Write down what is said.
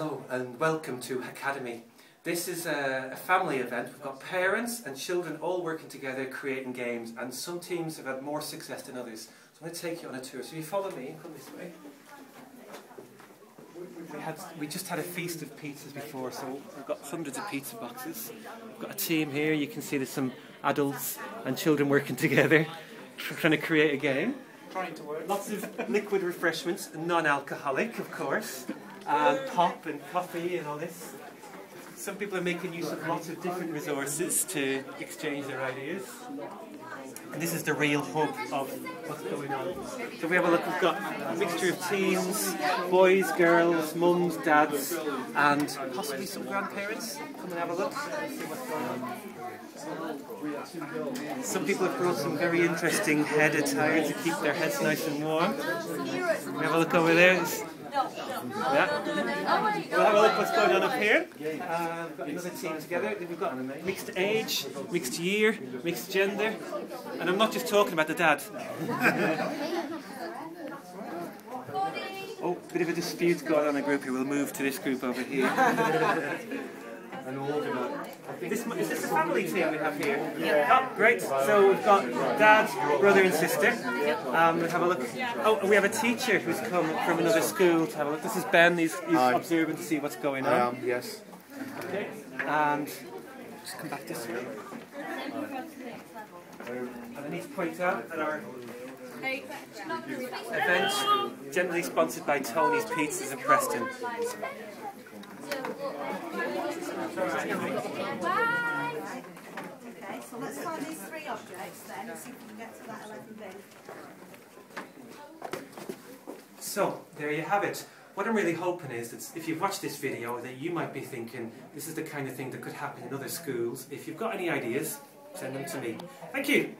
Hello and welcome to Hackademy. This is a, a, family event. We've got parents and children all working together creating games and some teams have had more success than others. So I'm going to take you on a tour. So if you follow me, come this way. We, had, we just had a feast of pizzas before, so we've got hundreds of pizza boxes. We've got a team here. You can see there's some adults and children working together trying to create a game. Trying to work. Lots of liquid refreshments, non-alcoholic, of course and pop and coffee and all this. Some people are making use of lots of different resources to exchange their ideas. And this is the real hub of what's going on. So we have a look, we've got a mixture of teens, boys, girls, mums, dads, and possibly some grandparents. Come and have a look. Some people have brought some very interesting head attire to keep their heads nice and warm. We have a look over there. Yeah. We'll have a look what's going on up here. Uh, we've got another team together. We've got mixed age, mixed year, mixed gender. And I'm not just talking about the dad. oh, bit of a dispute going on in a group here. We'll move to this group over here. An This, is this a family team we have here? Yeah. Oh, great. So we've got dad, brother and sister. Um, we'll have a look. Oh, we have a teacher who's come from another school to have a look. This is Ben. He's, he's observing to see what's going on. I am, yes. Okay. And just come back this way. To point out that our event generally sponsored by Tony's Pizzas in Preston. So let's find these three objects then and see if we can get to that 11 bin. So, there you have it. What I'm really hoping is that if you've watched this video that you might be thinking this is the kind of thing that could happen in other schools. If you've got any ideas, send them to me. Thank you.